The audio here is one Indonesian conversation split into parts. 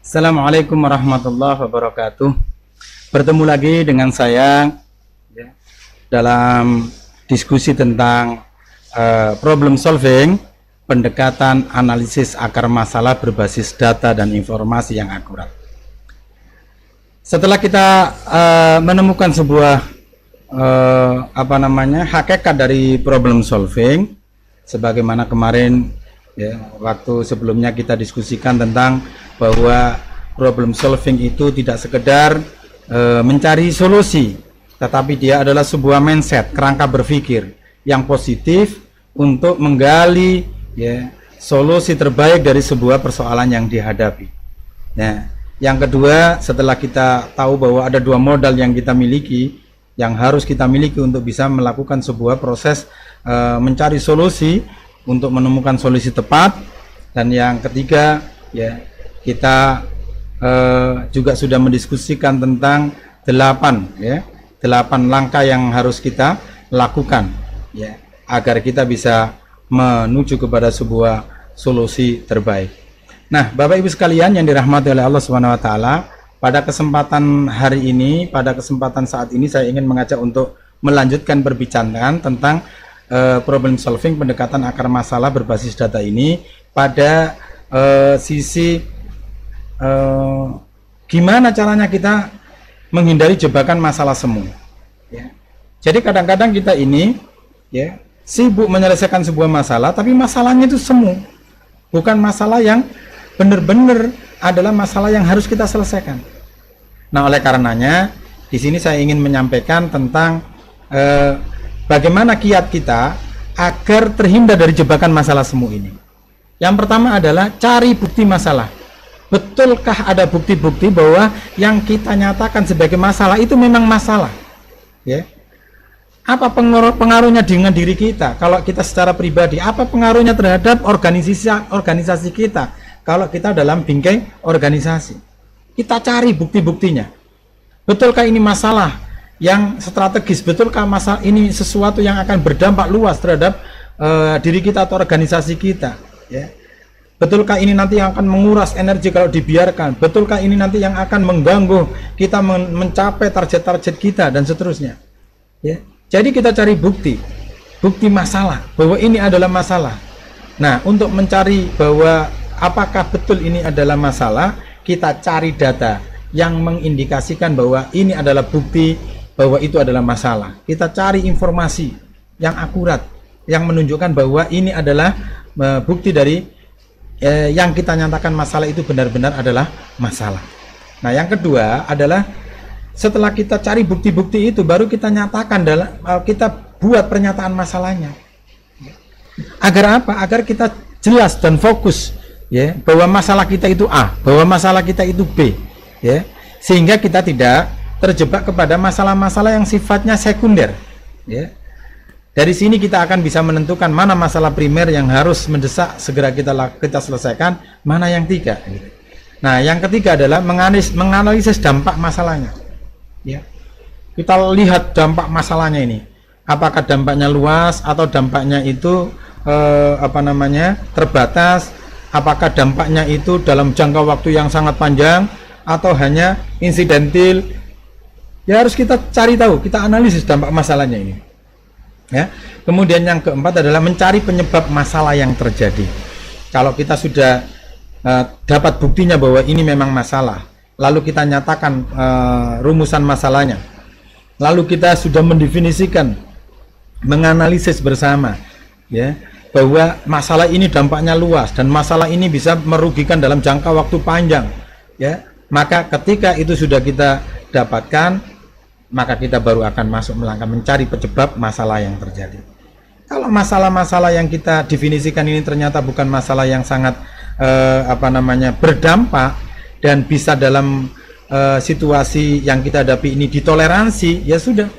Assalamualaikum warahmatullahi wabarakatuh. Bertemu lagi dengan saya ya, dalam diskusi tentang uh, problem solving, pendekatan analisis akar masalah berbasis data dan informasi yang akurat. Setelah kita uh, menemukan sebuah uh, apa namanya hakikat dari problem solving, sebagaimana kemarin ya waktu sebelumnya kita diskusikan tentang bahwa problem solving itu tidak sekedar e, mencari solusi tetapi dia adalah sebuah mindset kerangka berpikir yang positif untuk menggali ya solusi terbaik dari sebuah persoalan yang dihadapi. Nah, yang kedua setelah kita tahu bahwa ada dua modal yang kita miliki yang harus kita miliki untuk bisa melakukan sebuah proses e, mencari solusi untuk menemukan solusi tepat dan yang ketiga ya kita eh, juga sudah mendiskusikan tentang delapan ya delapan langkah yang harus kita lakukan ya agar kita bisa menuju kepada sebuah solusi terbaik. Nah, Bapak Ibu sekalian yang dirahmati oleh Allah Subhanahu wa taala, pada kesempatan hari ini, pada kesempatan saat ini saya ingin mengajak untuk melanjutkan perbincangan tentang uh, problem solving pendekatan akar masalah berbasis data ini pada uh, sisi uh, gimana caranya kita menghindari jebakan masalah semu. Ya. Jadi kadang-kadang kita ini ya sibuk menyelesaikan sebuah masalah, tapi masalahnya itu semu, bukan masalah yang benar-benar adalah masalah yang harus kita selesaikan. Nah, oleh karenanya di sini saya ingin menyampaikan tentang eh, bagaimana kiat kita agar terhindar dari jebakan masalah semu ini. Yang pertama adalah cari bukti masalah. Betulkah ada bukti-bukti bahwa yang kita nyatakan sebagai masalah itu memang masalah? Ya. Apa pengaruh pengaruhnya dengan diri kita? Kalau kita secara pribadi, apa pengaruhnya terhadap organisasi organisasi kita? Kalau kita dalam bingkai organisasi, kita cari bukti-buktinya. Betulkah ini masalah? yang strategis betulkah masalah ini sesuatu yang akan berdampak luas terhadap uh, diri kita atau organisasi kita ya betulkah ini nanti yang akan menguras energi kalau dibiarkan? Betulkah ini nanti yang akan mengganggu kita men mencapai target-target kita dan seterusnya? Ya. Jadi kita cari bukti. Bukti masalah bahwa ini adalah masalah. Nah untuk mencari bahwa apakah betul ini adalah masalah kita cari data yang mengindikasikan bahwa ini adalah bukti bahwa itu adalah masalah. Kita cari informasi yang akurat yang menunjukkan bahwa ini adalah uh, bukti dari uh, yang kita nyatakan masalah itu benar-benar adalah masalah. Nah, yang kedua adalah setelah kita cari bukti-bukti itu baru kita nyatakan dalam uh, kita buat pernyataan masalahnya. Agar apa? Agar kita jelas dan fokus ya bahwa masalah kita itu A, bahwa masalah kita itu B, ya. Sehingga kita tidak terjebak kepada masalah-masalah yang sifatnya sekunder ya dari sini kita akan bisa menentukan mana masalah primer yang harus mendesak segera kita kita selesaikan mana yang tidak nah yang ketiga adalah menganalisis, menganalisis dampak masalahnya. Ya. Kita lihat dampak masalahnya ini. Apakah dampaknya luas atau dampaknya itu eh, apa namanya terbatas? Apakah dampaknya itu dalam jangka waktu yang sangat panjang atau hanya insidentil? Ya harus kita cari tahu kita analisis dampak masalahnya ini ya. Kemudian yang keempat adalah mencari penyebab masalah yang terjadi. Kalau kita sudah uh, dapat buktinya bahwa ini memang masalah lalu kita nyatakan uh, rumusan masalahnya lalu kita sudah mendefinisikan menganalisis bersama ya bahwa masalah ini dampaknya luas dan masalah ini bisa merugikan dalam jangka waktu panjang ya. Maka ketika itu sudah kita dapatkan maka kita baru akan masuk melangkah mencari penyebab masalah yang terjadi. Kalau masalah-masalah yang kita definisikan ini ternyata bukan masalah yang sangat eh, apa namanya berdampak dan bisa dalam eh, situasi yang kita hadapi ini ditoleransi, ya sudah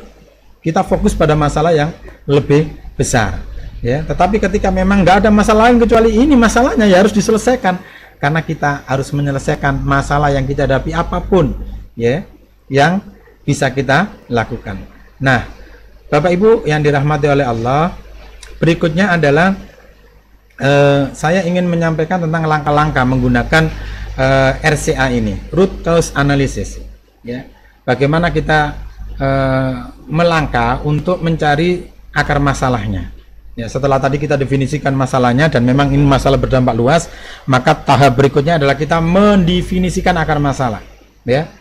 kita fokus pada masalah yang lebih besar. Ya, tetapi ketika memang nggak ada masalah lain kecuali ini masalahnya ya harus diselesaikan karena kita harus menyelesaikan masalah yang kita hadapi apa pun, ya, yang bisa kita lakukan. Nah, Bapak Ibu yang dirahmati oleh Allah, berikutnya adalah eh, saya ingin menyampaikan tentang langkah-langkah menggunakan eh, RCA ini, root cause analysis. Ya, bagaimana kita uh, melangkah untuk mencari akar masalahnya. Ya, setelah tadi kita definisikan masalahnya dan memang ini masalah berdampak luas, maka tahap berikutnya adalah kita mendefinisikan akar masalah. Ya.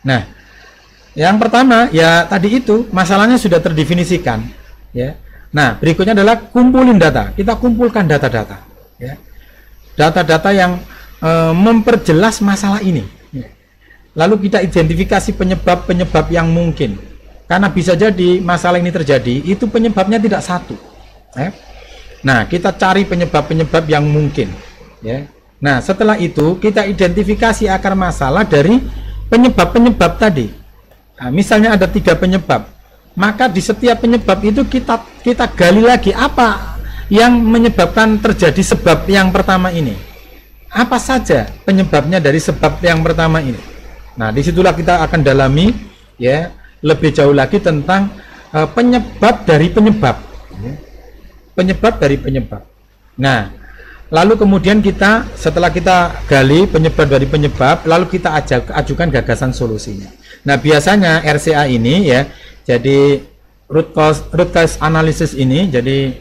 Nah, yang pertama ya tadi itu masalahnya sudah terdefinisikan, ya. Nah, berikutnya adalah kumpulin data. Kita kumpulkan data-data, ya. Data-data yang e, memperjelas masalah ini. Ya. Lalu kita identifikasi penyebab-penyebab yang mungkin. Karena bisa jadi masalah ini terjadi, itu penyebabnya tidak satu Ya. Nah, kita cari penyebab-penyebab yang mungkin. Ya. Nah, setelah itu kita identifikasi akar masalah dari penyebab-penyebab tadi. Nah, misalnya ada tiga penyebab, maka di setiap penyebab itu kita kita gali lagi apa yang menyebabkan terjadi sebab yang pertama ini. Apa saja penyebabnya dari sebab yang pertama ini? Nah, di situlah kita akan dalami ya lebih jauh lagi tentang uh, penyebab dari penyebab. Ya penyebab dari penyebab. Nah, lalu kemudian kita setelah kita gali penyebab dari penyebab, lalu kita ajak, ajukan gagasan solusinya. Nah, biasanya RCA ini ya, jadi root cause root cause analysis ini, jadi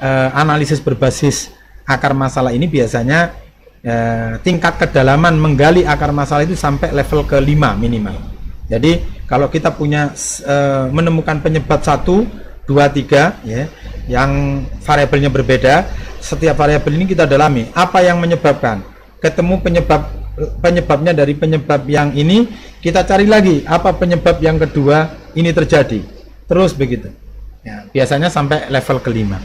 eh, analisis berbasis akar masalah ini biasanya eh, tingkat kedalaman menggali akar masalah itu sampai level kelima minimal. Jadi kalau kita punya eh, menemukan penyebab satu, dua, tiga, ya, yang variabelnya berbeda setiap variabel ini kita dalami apa yang menyebabkan ketemu penyebab penyebabnya dari penyebab yang ini kita cari lagi apa penyebab yang kedua ini terjadi. Terus begitu. Ya, biasanya sampai level kelima.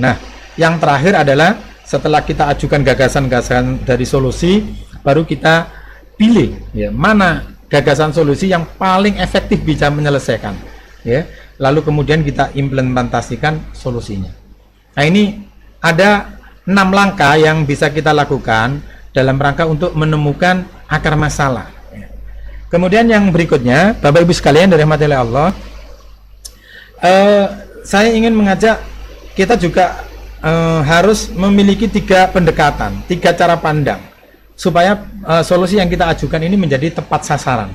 Nah yang terakhir adalah setelah kita ajukan gagasan-gagasan dari solusi baru kita pilih ya mana gagasan solusi yang paling efektif bisa menyelesaikan ya. Lalu kemudian kita implementasikan solusinya. Nah ini ada enam langkah yang bisa kita lakukan dalam rangka untuk menemukan akar masalah. Kemudian yang berikutnya, Bapak Ibu sekalian dari mati Allah, eh, saya ingin mengajak kita juga eh, harus memiliki tiga pendekatan, tiga cara pandang, supaya eh, solusi yang kita ajukan ini menjadi tepat sasaran.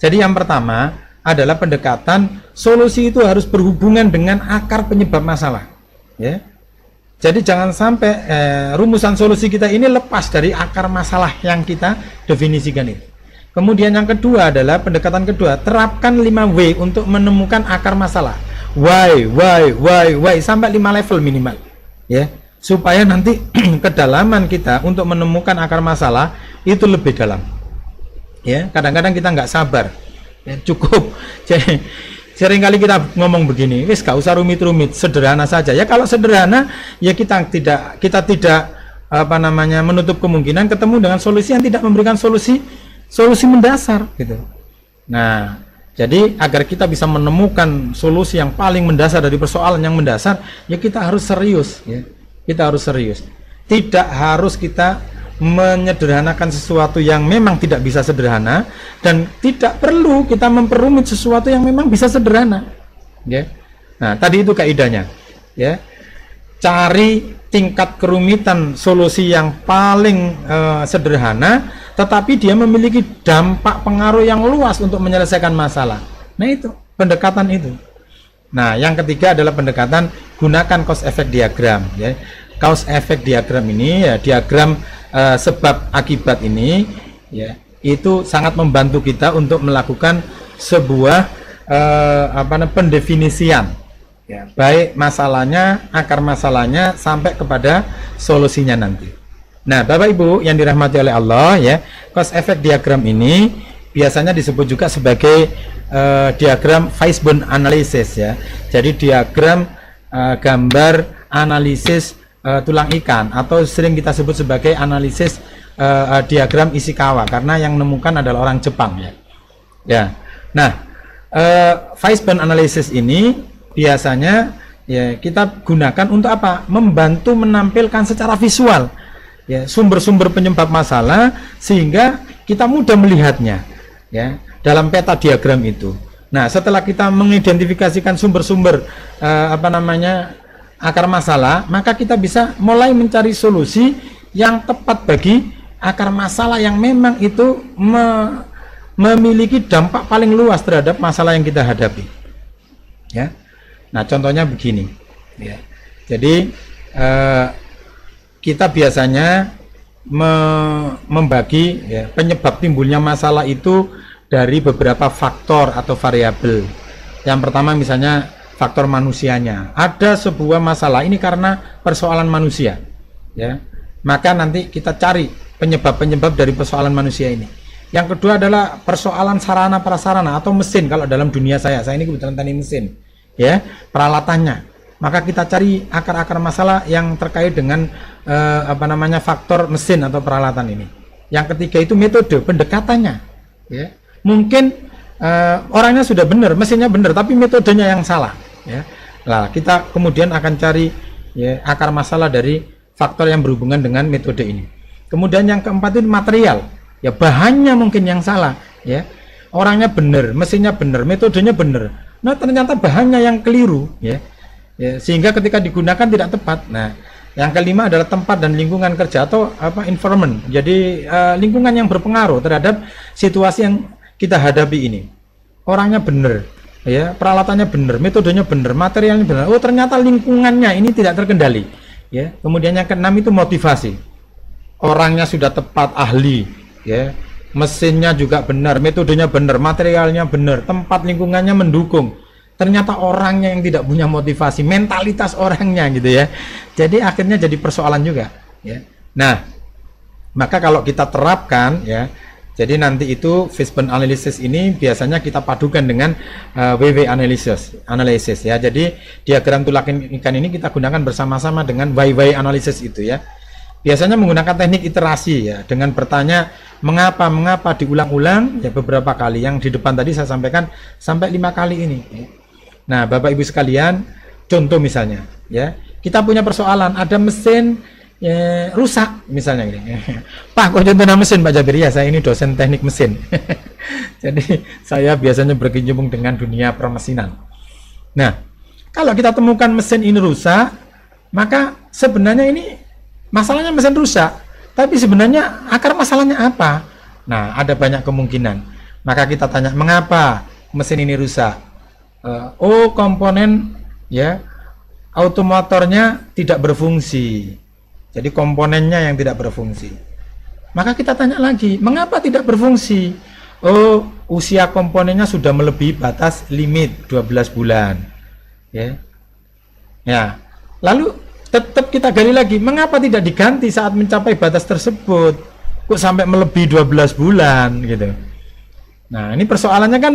Jadi yang pertama, adalah pendekatan solusi itu harus berhubungan dengan akar penyebab masalah. Ya. Jadi jangan sampai eh, rumusan solusi kita ini lepas dari akar masalah yang kita definisikan itu. Kemudian yang kedua adalah pendekatan kedua, terapkan 5W untuk menemukan akar masalah. Why, why, why, why sampai 5 level minimal. Ya, supaya nanti kedalaman kita untuk menemukan akar masalah itu lebih dalam. Ya, kadang-kadang kita nggak sabar ya, cukup sering kali kita ngomong begini wis gak usah rumit-rumit sederhana saja. Ya kalau sederhana ya kita tidak kita tidak apa namanya menutup kemungkinan ketemu dengan solusi yang tidak memberikan solusi solusi mendasar gitu. Nah jadi agar kita bisa menemukan solusi yang paling mendasar dari persoalan yang mendasar ya kita harus serius ya. Kita harus serius. Tidak harus kita menyederhanakan sesuatu yang memang tidak bisa sederhana dan tidak perlu kita memperumit sesuatu yang memang bisa sederhana ya. Nah tadi itu kaidahnya ya. Cari tingkat kerumitan solusi yang paling uh, sederhana tetapi dia memiliki dampak pengaruh yang luas untuk menyelesaikan masalah. Nah itu pendekatan itu. Nah yang ketiga adalah pendekatan gunakan cause effect diagram ya. Cause effect diagram ini ya diagram uh, sebab akibat ini ya itu sangat membantu kita untuk melakukan sebuah uh, apa namanya pendefinisian. Ya baik masalahnya akar masalahnya sampai kepada solusinya nanti. Nah Bapak Ibu yang dirahmati oleh Allah ya cause effect diagram ini biasanya disebut juga sebagai uh, diagram Weisbund analysis ya. Jadi diagram uh, gambar analisis uh, tulang ikan atau sering kita sebut sebagai analisis uh, uh, diagram Ishikawa karena yang menemukan adalah orang Jepang ya. Ya. Nah, uh, Weisband analysis ini biasanya ya kita gunakan untuk apa? Membantu menampilkan secara visual ya sumber-sumber penyebab masalah sehingga kita mudah melihatnya ya dalam peta diagram itu. Nah, setelah kita mengidentifikasikan sumber-sumber uh, apa namanya akar masalah, maka kita bisa mulai mencari solusi yang tepat bagi akar masalah yang memang itu me, memiliki dampak paling luas terhadap masalah yang kita hadapi. Ya. Nah, contohnya begini, ya. Jadi eh, kita biasanya me membagi ya, penyebab timbulnya masalah itu dari beberapa faktor atau variabel. Yang pertama misalnya faktor manusianya. Ada sebuah masalah ini karena persoalan manusia, ya. Maka nanti kita cari penyebab-penyebab dari persoalan manusia ini. Yang kedua adalah persoalan sarana prasarana atau mesin kalau dalam dunia saya. Saya ini kebetulan tani mesin, ya, peralatannya. Maka kita cari akar-akar masalah yang terkait dengan eh, apa namanya faktor mesin atau peralatan ini. Yang ketiga itu metode pendekatannya, ya. Mungkin eh, orangnya sudah benar, mesinnya benar, tapi metodenya yang salah, ya. Nah, kita kemudian akan cari ya akar masalah dari faktor yang berhubungan dengan metode ini. Kemudian yang keempat itu material. Ya bahannya mungkin yang salah, ya. Orangnya benar, mesinnya benar, metodenya benar. Nah, ternyata bahannya yang keliru, ya. ya. Sehingga ketika digunakan tidak tepat. Nah, yang kelima adalah tempat dan lingkungan kerja atau apa environment. Jadi uh, lingkungan yang berpengaruh terhadap situasi yang kita hadapi ini. Orangnya benar, ya, peralatannya benar, metodenya benar, materialnya benar. Oh, ternyata lingkungannya ini tidak terkendali. Ya. Kemudian yang keenam itu motivasi orangnya sudah tepat ahli ya mesinnya juga benar metodenya benar materialnya benar tempat lingkungannya mendukung ternyata orangnya yang tidak punya motivasi mentalitas orangnya gitu ya jadi akhirnya jadi persoalan juga ya nah maka kalau kita terapkan ya jadi nanti itu Fishbone analysis ini biasanya kita padukan dengan uh, eh, WW analysis, analysis ya. Jadi diagram tulak ikan ini kita gunakan bersama-sama dengan YY analysis itu ya. Biasanya menggunakan teknik iterasi ya dengan bertanya mengapa mengapa diulang-ulang ya beberapa kali yang di depan tadi saya sampaikan sampai lima kali ini. Nah, Bapak Ibu sekalian, contoh misalnya ya kita punya persoalan ada mesin ya, rusak misalnya ini. Pak kok contohnya mesin Pak Jabir ya saya ini dosen teknik mesin. Jadi saya biasanya berkecimpung dengan dunia permesinan. Nah, kalau kita temukan mesin ini rusak, maka sebenarnya ini masalahnya mesin rusak tapi sebenarnya akar masalahnya apa nah ada banyak kemungkinan maka kita tanya mengapa mesin ini rusak uh, oh komponen ya automotornya tidak berfungsi jadi komponennya yang tidak berfungsi. Maka kita tanya lagi mengapa tidak berfungsi? Oh usia komponennya sudah melebihi batas limit 12 bulan. Ya. Ya. Lalu tetap kita gali lagi mengapa tidak diganti saat mencapai batas tersebut? Kok sampai melebihi 12 bulan gitu. Nah ini persoalannya kan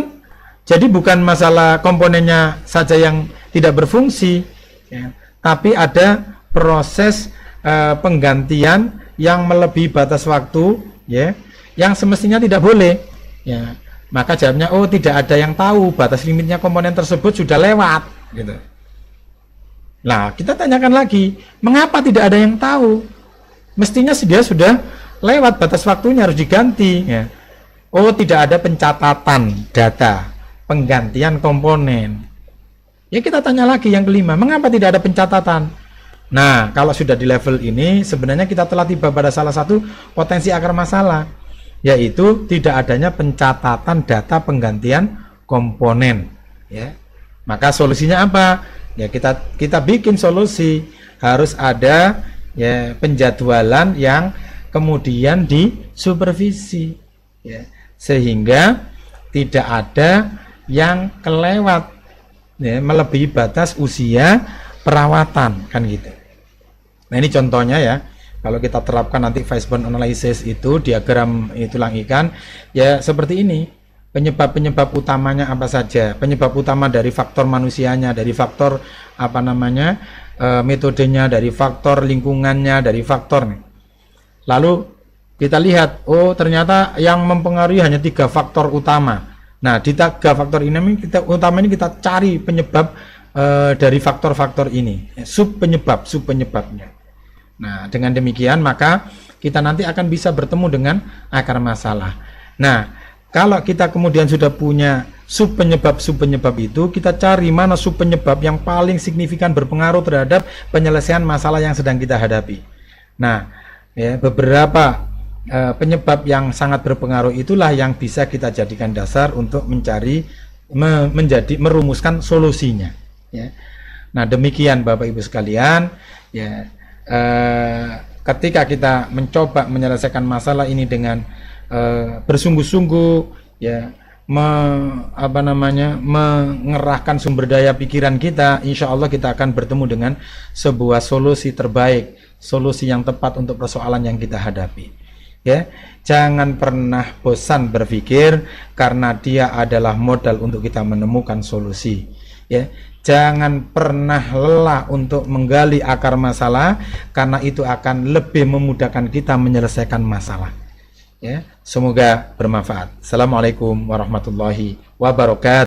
jadi bukan masalah komponennya saja yang tidak berfungsi ya, tapi ada proses uh, penggantian yang melebihi batas waktu ya yang semestinya tidak boleh ya maka jawabnya oh tidak ada yang tahu batas limitnya komponen tersebut sudah lewat gitu Nah, kita tanyakan lagi, mengapa tidak ada yang tahu? Mestinya dia sudah lewat batas waktunya harus diganti. Ya. Oh, tidak ada pencatatan data, penggantian komponen. Ya kita tanya lagi yang kelima, mengapa tidak ada pencatatan? Nah, kalau sudah di level ini, sebenarnya kita telah tiba pada salah satu potensi akar masalah, yaitu tidak adanya pencatatan data penggantian komponen. Ya, maka solusinya apa? ya kita kita bikin solusi harus ada ya penjadwalan yang kemudian disupervisi ya sehingga tidak ada yang kelewat ya, melebihi batas usia perawatan kan gitu. Nah ini contohnya ya. Kalau kita terapkan nanti Weisborn analysis itu diagram tulang ikan ya seperti ini. Penyebab-penyebab utamanya apa saja? Penyebab utama dari faktor manusianya dari faktor apa namanya e, metodenya dari faktor lingkungannya dari faktor nih. Lalu kita lihat oh ternyata yang mempengaruhi hanya tiga faktor utama. Nah di tiga faktor ini kita utama ini kita cari penyebab e, dari faktor-faktor ini. Sub penyebab sub penyebabnya nah dengan demikian maka kita nanti akan bisa bertemu dengan akar masalah. Nah kalau kita kemudian sudah punya sub penyebab sub penyebab itu, kita cari mana sub penyebab yang paling signifikan berpengaruh terhadap penyelesaian masalah yang sedang kita hadapi. Nah, ya, beberapa eh, penyebab yang sangat berpengaruh itulah yang bisa kita jadikan dasar untuk mencari me, menjadi merumuskan solusinya ya. Nah demikian Bapak Ibu sekalian ya eh, ketika kita mencoba menyelesaikan masalah ini dengan eh, bersungguh-sungguh ya me, apa namanya mengerahkan sumber daya pikiran kita, insya Allah kita akan bertemu dengan sebuah solusi terbaik, solusi yang tepat untuk persoalan yang kita hadapi. Ya, jangan pernah bosan berpikir karena dia adalah modal untuk kita menemukan solusi. Ya, jangan pernah lelah untuk menggali akar masalah karena itu akan lebih memudahkan kita menyelesaikan masalah. Ya semoga bermanfaat. Assalamualaikum warahmatullahi wabarakatuh